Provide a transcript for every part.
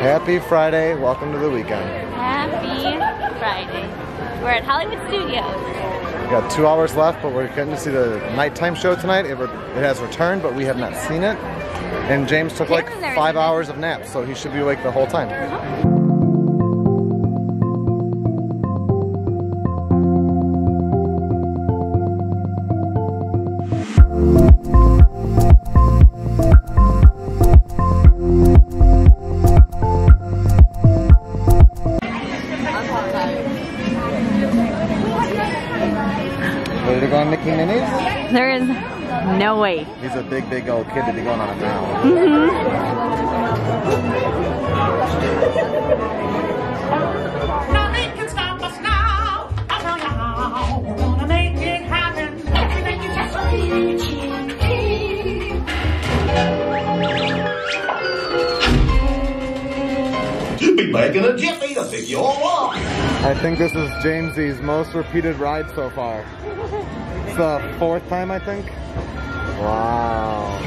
Happy Friday. Welcome to the weekend. Happy Friday. We're at Hollywood Studios. We got two hours left, but we're getting to see the nighttime show tonight. It, re- it has returned, but we have not seen it. And James took like Cameron's five hours of naps, so he should be awake the whole time. Ready to go on Mickey Minnie's? There is no way. He's a big, big old kid to be going on it mm-hmm. now. Nothing can stop us now. I'll you how. We're gonna make it happen. Make it just a You'll be back in a jiffy to pick you all up. I think this is Jamesy's most repeated ride so far. It's the fourth time, I think. Wow.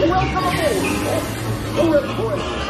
Welcome aboard.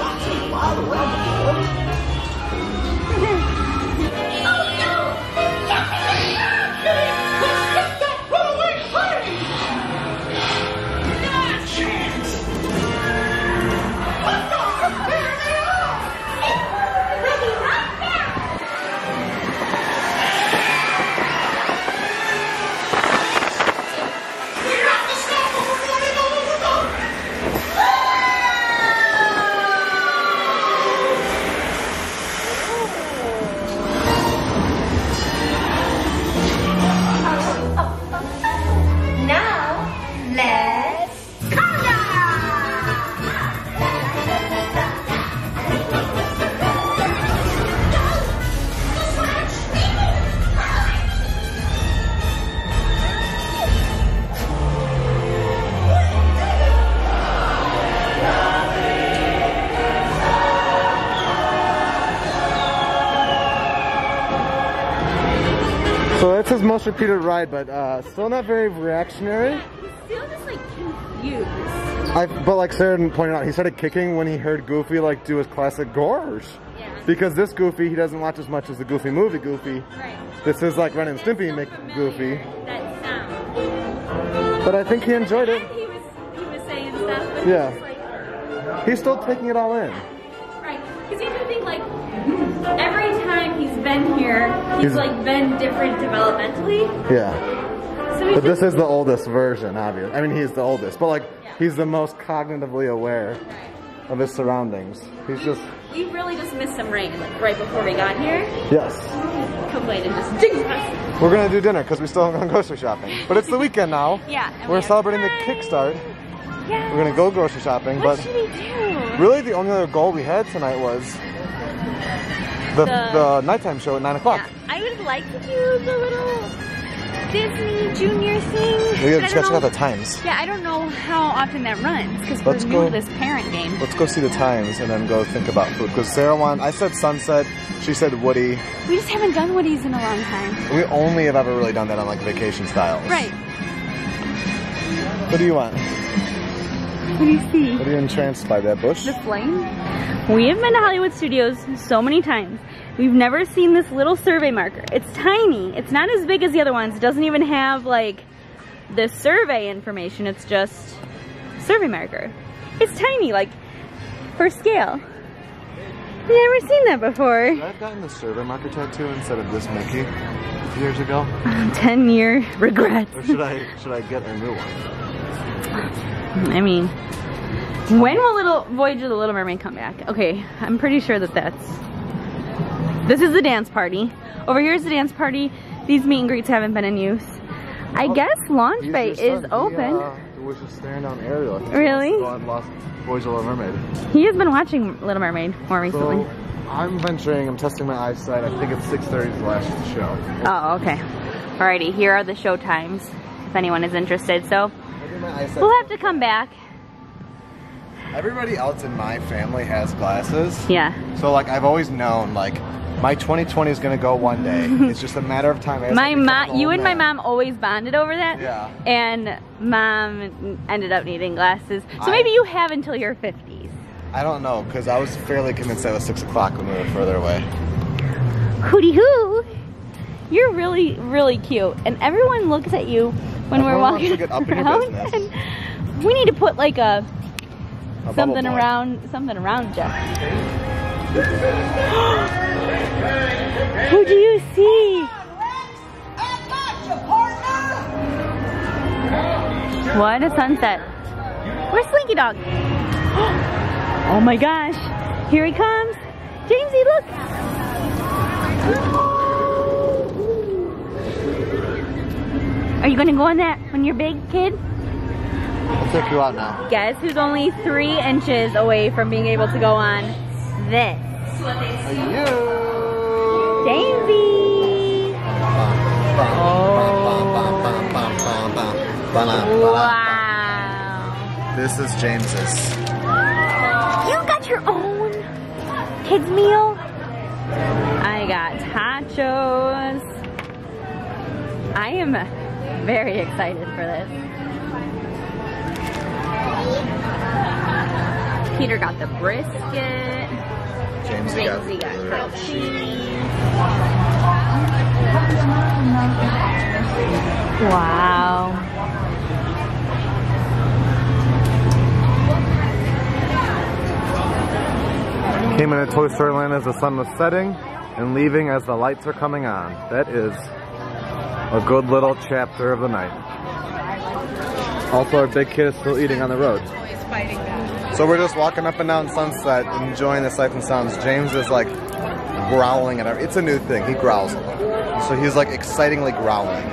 So that's his most repeated ride, but uh, still not very reactionary. Still just like confused. I, but like Sarah pointed out, he started kicking when he heard Goofy like do his classic gorge. Yeah. Because this Goofy, he doesn't watch as much as the Goofy movie Goofy. Right. This is like Ren and Stimpy make Goofy. That sound. But I think he enjoyed it. He was he was saying stuff, but Yeah. he was like He's still taking it all in. Because you have to think like every time he's been here, he's, He's- like been different developmentally. Yeah. So But this is the oldest version, obviously. I mean, he's the oldest, but like, Yeah. he's the most cognitively aware of his surroundings. He's just, we really just missed some rain like right before we got here. yes. Complained and just. We're gonna do dinner because we still haven't gone grocery shopping. But it's the weekend now. Yeah. we We're have celebrating the kickstart. Yeah. We're gonna go grocery shopping, What but should we do? Really the only other goal we had tonight was the, the, The- nighttime show at 9 o'clock. Yeah, I would like to do the little Disney Junior thing. We gotta check out the times. Yeah, I don't know how often that runs because we're new to this parent game. Let's go see the times and then go think about food. Because Sarah wanted, I said sunset, she said Woody. We just haven't done Woody's in a long time. We only have ever really done that on like vacation styles. Right. What do you want? What do you see? What are you entranced by that bush? The flame? We have been to Hollywood Studios so many times. We've never seen this little survey marker. It's tiny. It's not as big as the other ones. It doesn't even have like the survey information. It's just survey marker. It's tiny, like for scale. Never seen that before. Should I have gotten the survey marker tattoo instead of this Mickey years ago? 10 year regrets. Or should I should I get a new one? I mean, when will Little Voyage of the Little Mermaid come back? Okay, I'm pretty sure that that's. This is the dance party. Over here is the dance party. These meet and greets haven't been in use. I Oh, guess Launch Bay is. He, open. uh, was just staring down Ariel. Really? wants to go on Lost Boys of Little Mermaid. He has been watching Little Mermaid more recently. So I'm venturing. I'm testing my eyesight. I think it's 6:30 is the last show. Oh, okay. Alrighty, here are the show times if anyone is interested. So Maybe my eyesight- we'll have to come back. Everybody else in my family has glasses. Yeah. So like I've always known like my 2020 is gonna go one day. it's just a matter of time. My mom, you and my mom always bonded over that. Yeah. And mom ended up needing glasses. So I- maybe you have until your 50s. I don't know, because I was fairly convinced that was 6 o'clock when we were further away. Hooty hoo! You're really, really cute. And everyone looks at you when we're walking to get up in your around. we need to put like a A something around something around Jeff. Who do you see? What a sunset. Where's Slinky Dog? Oh my gosh. Here he comes. Jamesy, look. Are you gonna go on that when you're big, kid? I'll take you out now. Guess who's only three inches away from being able to go on this? You. Jamesy! Wow. This is James's. You got your own kids meal? I got totchos. I am very excited for this. Peter got the brisket. James Jamesy got grilled cheese. Wow. Came into Toy Story Land as the sun was setting and leaving as the lights are coming on. That is a good little chapter of the night. Also, our big kid is still eating on the road. So we're just walking up and down Sunset, enjoying the sights and sounds. James is like growling at every. It's a new thing. He growls a lot. So he's like excitingly growling.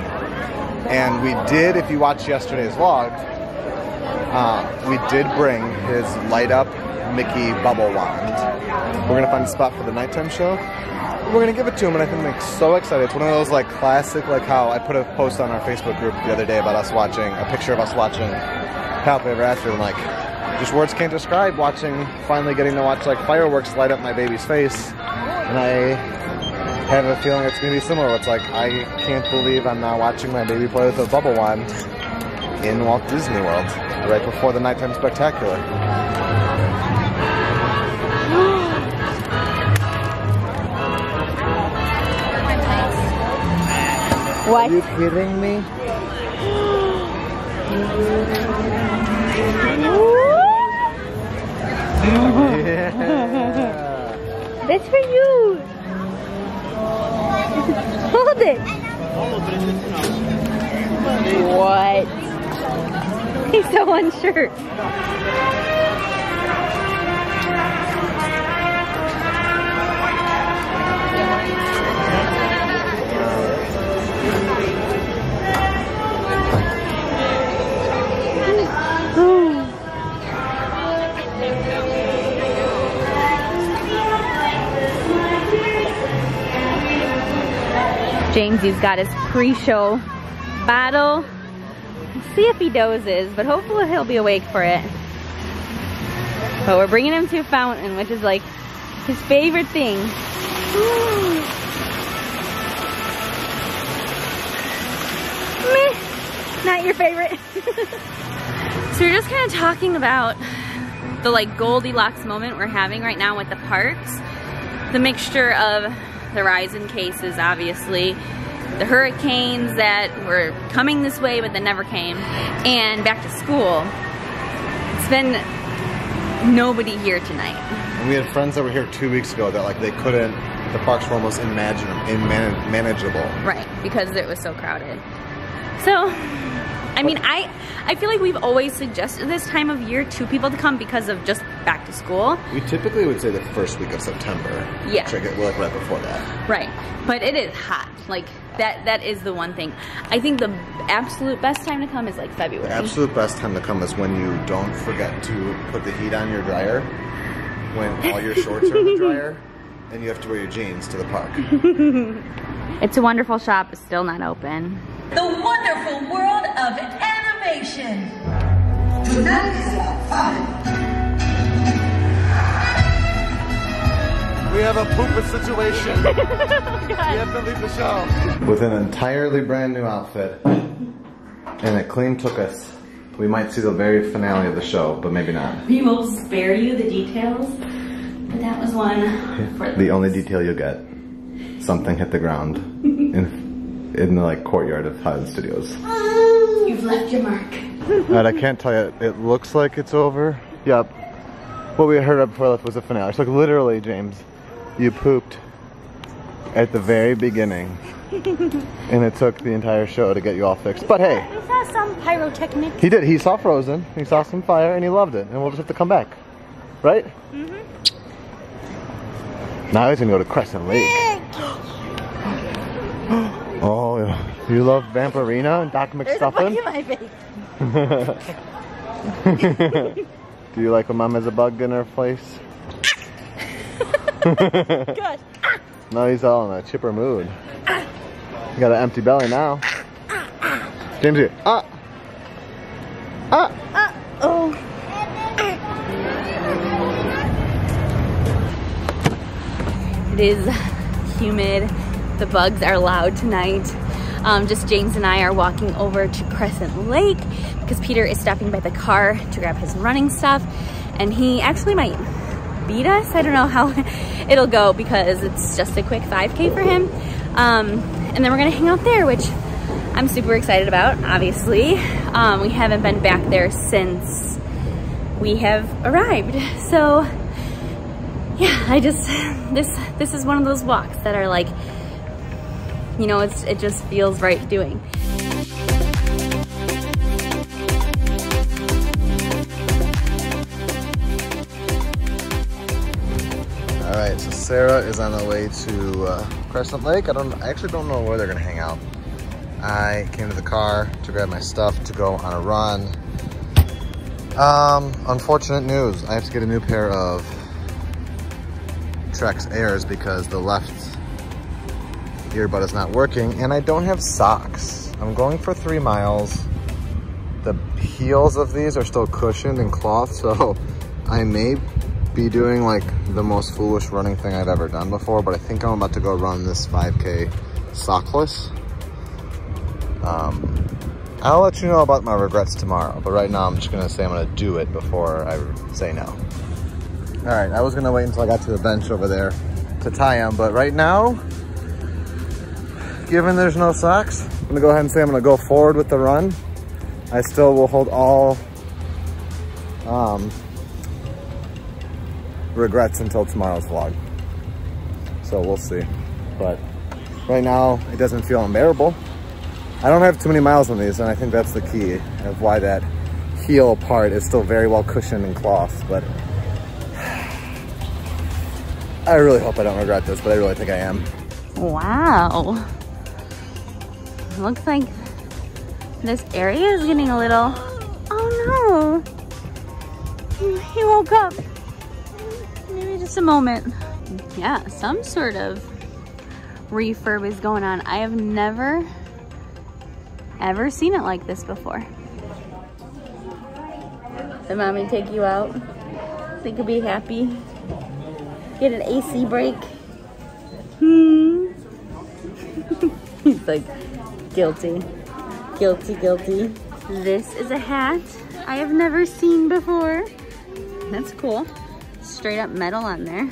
And we did, if you watched yesterday's vlog, uh, we did bring his light up Mickey bubble wand. We're gonna find a spot for the nighttime show. We're gonna give it to him, and I think I'm like, so excited. It's one of those like classic, like how I put a post on our Facebook group the other day about us watching a picture of us watching Happily Ever After, and like just words can't describe watching, finally getting to watch like fireworks light up my baby's face, and I have a feeling it's gonna be similar. It's like I can't believe I'm now watching my baby play with a bubble wand in Walt Disney World right before the nighttime spectacular. What? Are you kidding me? Yeah. That's for you. Hold it. What? He's so unsure. Jamesy's got his pre-show bottle. See if he dozes, but hopefully he'll be awake for it. But we're bringing him to a fountain, which is like his favorite thing. Meh, not your favorite. so we're just kind of talking about the like Goldilocks moment we're having right now with the parks. The mixture of the rise in cases, obviously, the hurricanes that were coming this way but then never came, and back to school. It's been nobody here tonight. And we had friends that were here two weeks ago that like they couldn't. The parks were almost imaginable, imman- manageable. Right, because it was so crowded. So, I mean, I I feel like we've always suggested this time of year to people to come because of just back to school. We typically would say the first week of September. Yeah. It, like right before that. Right, but it is hot. Like that that is the one thing. I think the absolute best time to come is like February. The absolute best time to come is when you don't forget to put the heat on your dryer, when all your shorts are in the dryer, and you have to wear your jeans to the park. It's a wonderful shop, it's still not open. The wonderful world of animation. Tonight is our We have a poopa situation. we have to leave the show. With an entirely brand new outfit, and it clean took us We might see the very finale of the show, but maybe not. We will spare you the details, but that was one for The only detail you'll get, something hit the ground in, in the like courtyard of Hollywood Studios. You've left your mark. Alright, I can't tell you, it looks like it's over. Yep. What we heard of before left was a finale. So like literally, James, you pooped at the very beginning. and it took the entire show to get you all fixed. But hey, He saw some pyrotechnics. he did. He saw Frozen, he saw some fire, and he loved it. And we'll just have to come back. Right? Mm-hmm. Now he's gonna go to Crescent Lake. oh, you love Vampirina and Doc McStuffin? my face. Do you like when mom has a bug in her place? Good. No, he's all in a chipper mood. You got an empty belly now. James here. Ah! Ah! Oh. It is humid. The bugs are loud tonight. Um, just James and I are walking over to Crescent Lake because Peter is stopping by the car to grab his running stuff and he actually might beat us. I don't know how it'll go because it's just a quick 5K for him. Um, and then we're gonna hang out there, which I'm super excited about, obviously. Um, we haven't been back there since we have arrived. So yeah, I just, this, this is one of those walks that are like, you know, it's, it just feels right doing. So Sarah is on the way to uh, Crescent Lake. I don't, I actually don't know where they're gonna hang out. I came to the car to grab my stuff to go on a run. Um, unfortunate news. I have to get a new pair of Trekz Airs because the left earbud is not working and I don't have socks. I'm going for three miles. The heels of these are still cushioned and cloth, so I may be doing like the most foolish running thing I've ever done before, but I think I'm about to go run this 5K sockless. Um, I'll let you know about my regrets tomorrow, but right now I'm just gonna say I'm gonna do it before I say no. All right, I was gonna wait until I got to the bench over there to tie them, but right now, given there's no socks, I'm gonna go ahead and say I'm gonna go forward with the run. I still will hold all um, regrets until tomorrow's vlog. So we'll see. But right now, it doesn't feel unbearable. I don't have too many miles on these, and I think that's the key of why that heel part is still very well cushioned in cloth. But I really hope I don't regret this, but I really think I am. Wow. Looks like this area is getting a little, oh no. He woke up. Maybe just a moment. Yeah, some sort of refurb is going on. I have never, ever seen it like this before. Did mommy take you out? Think you'll be happy? Get an AC break? Hmm. He's like, guilty. Guilty, guilty. This is a hat I have never seen before. That's cool. Straight up metal on there.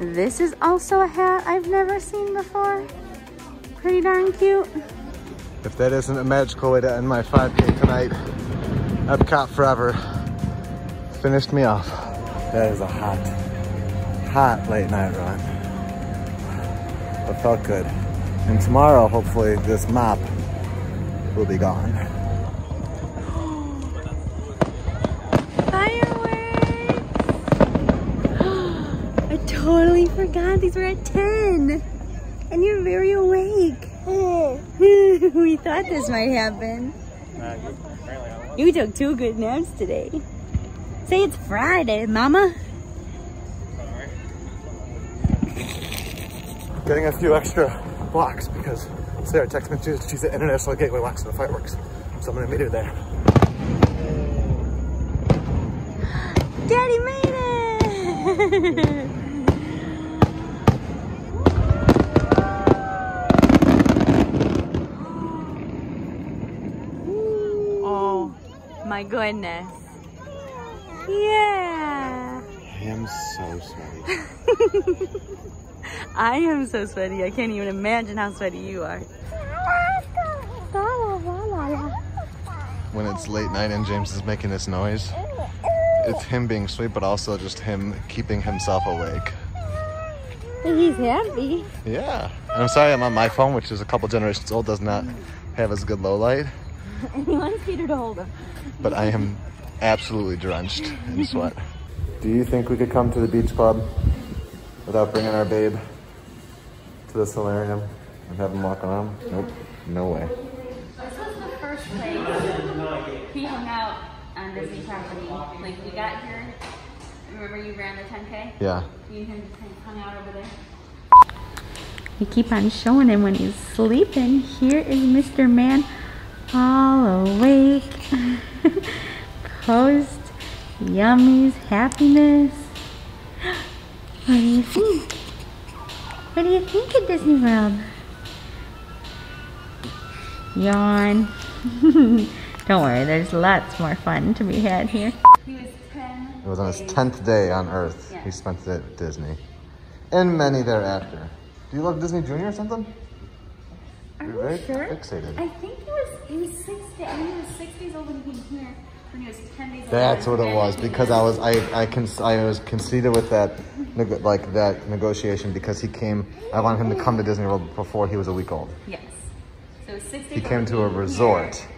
This is also a hat I've never seen before. Pretty darn cute. If that isn't a magical way to end my 5K tonight, Epcot forever finished me off. That is a hot, hot late night run. But felt good. And tomorrow, hopefully, this mop will be gone. Fireworks! I totally these were at 10. And you're very awake. we thought this might happen. You took two good naps today. Say it's Friday, mama. Getting a few extra blocks because Sarah texted me she's- she's at International Gateway watching the fireworks. So I'm gonna meet her there. Daddy made it! my my goodness. Yeah. I am so sweaty. I am so sweaty. I can't even imagine how sweaty you are. when it's late night and James is making this noise, it's him being sweet, but also just him keeping himself awake. He's happy. Yeah. And I'm sorry I'm on my phone, which is a couple generations old, does not have as good low light, And he wants Peter to hold him. but I am absolutely drenched in sweat. Do you think we could come to the beach club without bringing our babe to the solarium and have him walk around? Nope. No way. This was the first place he hung out on Disney property. Like we got here. Remember you ran the 10K? Yeah. You and him hung out over there. We keep on showing him when he's sleeping. Here is Mr. Man all awake. Coast, yummies, happiness. What do you think? What do you think of Disney World? Yawn. Don't worry, there's lots more fun to be had here. He was 10. It was on his 10th day on Earth. Yeah. He spent it at Disney. And many thereafter. Do you love Disney Junior or something? Are You're very sure? fixated. I think he was six days. He was six days old when he came here. When he was ten days old. That's what it was because I was I I con- I was conceited with that like that negotiation because he came I wanted him to come to Disney World before he was a week old. Yes. So six days. He came to a resort. here.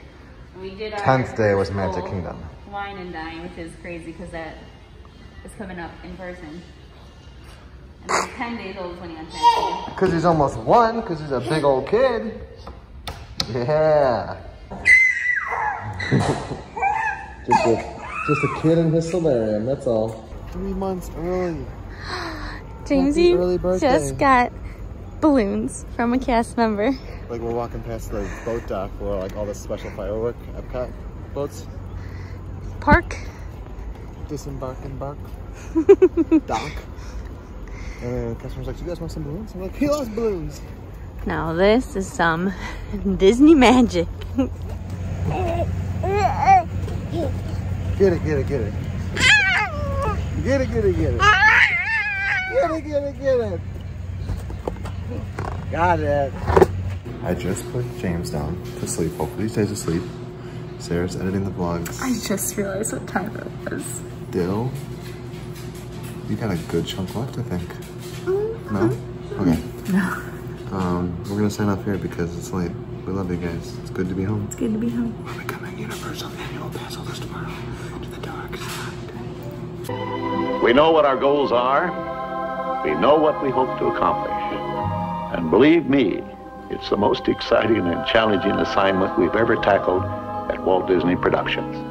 We did our 10th day was Magic Kingdom. Wine and dine, which is crazy because that is coming up in person. And then ten days old when he went. Because he's almost one, because he's a big old kid. Yeah. just a just a kid in his solarium, that's all. Three months early. Jamesy early birthday. just got balloons from a cast member. Like we're walking past the boat dock where like all the special firework Epcot boats Park. disembark embark dock. And then the customer's like, "You guys want some balloons?" I'm like, "He loves balloons." Now this is some Disney magic. Get it, get it, get it. Get it, get it, get it. Get it, get it, get it. Got it. I just put James down to sleep. Hopefully he stays asleep. Sarah's editing the vlogs. I just realized what time it was. Dill, you got a good chunk left, I think. Mm-hmm. No? Okay. No. Um, we're gonna sign off here because it's late. We love you guys. It's good to be home. It's good to be home. We're becoming Universal Annual Pass holders tomorrow to the dark side. We know what our goals are. We know what we hope to accomplish. And believe me, it's the most exciting and challenging assignment we've ever tackled at Walt Disney Productions.